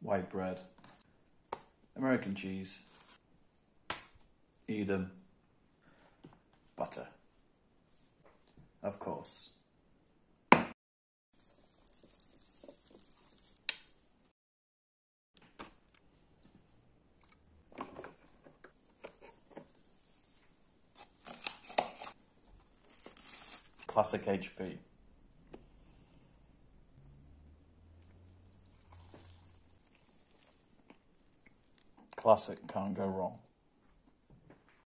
white bread, American cheese, Edam, butter. Of course. Classic HP. Classic can't go wrong.